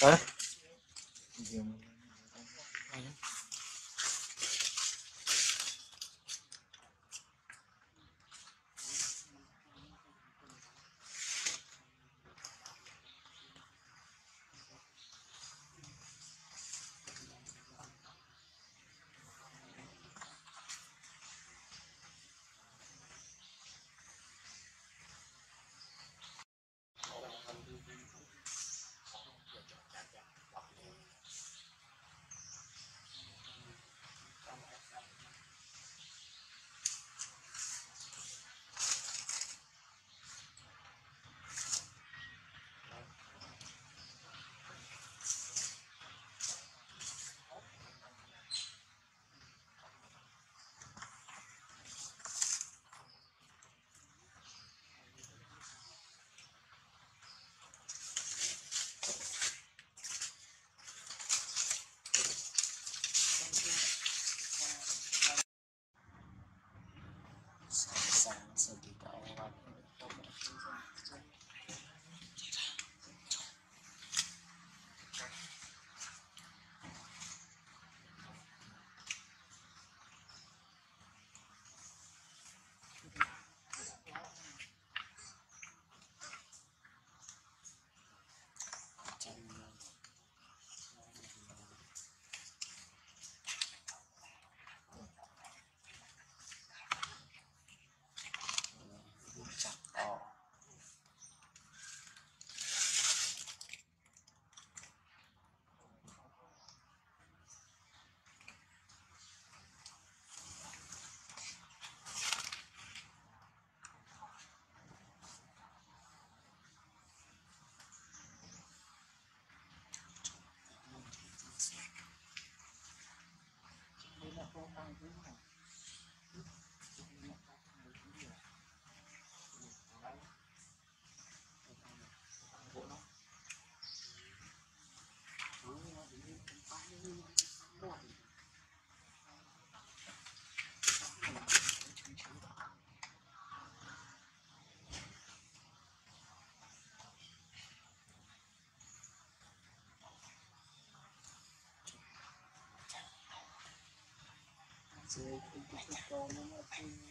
Ha? So, ito pa niya.